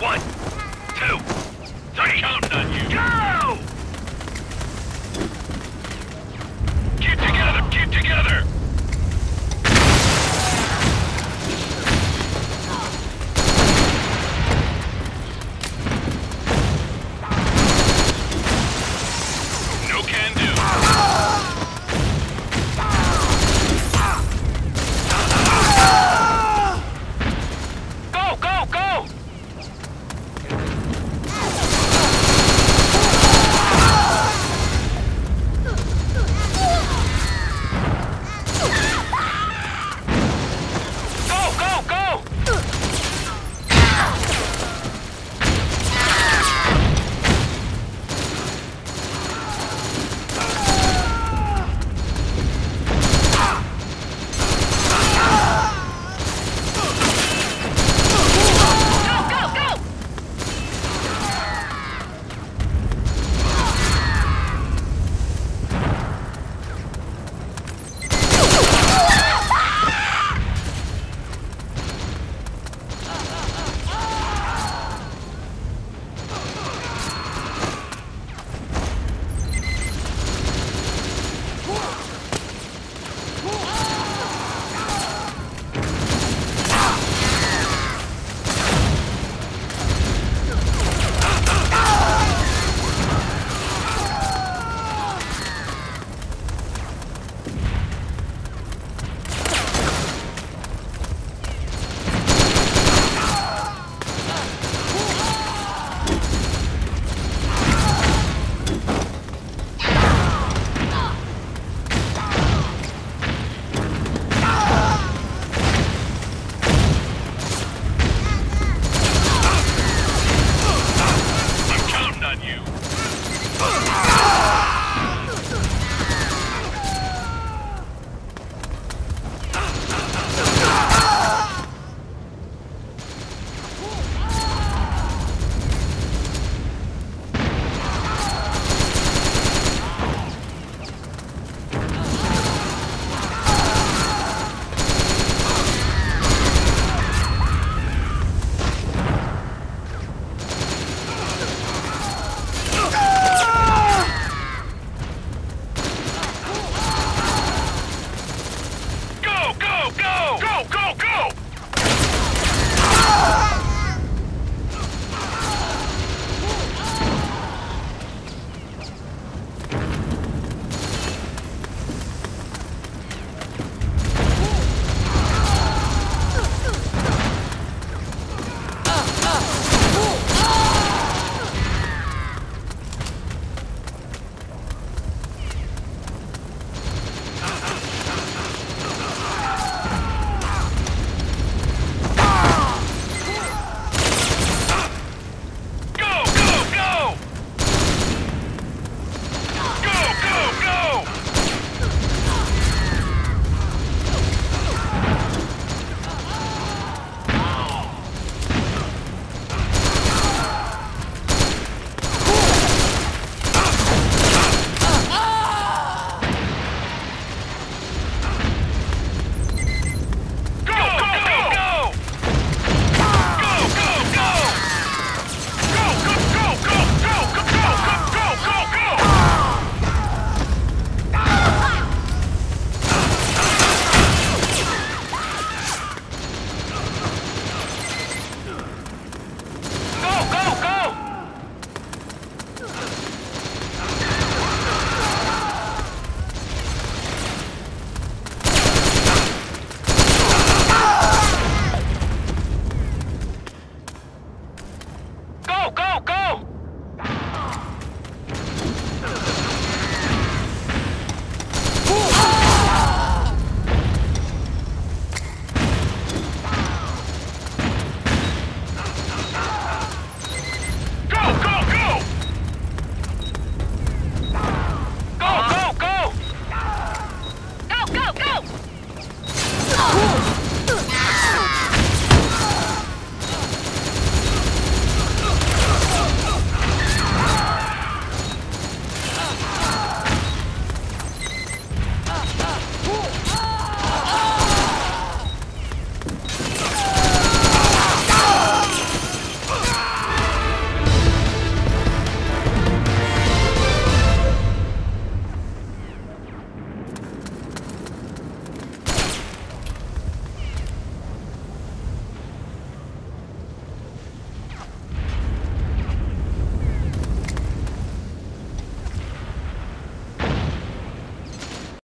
one.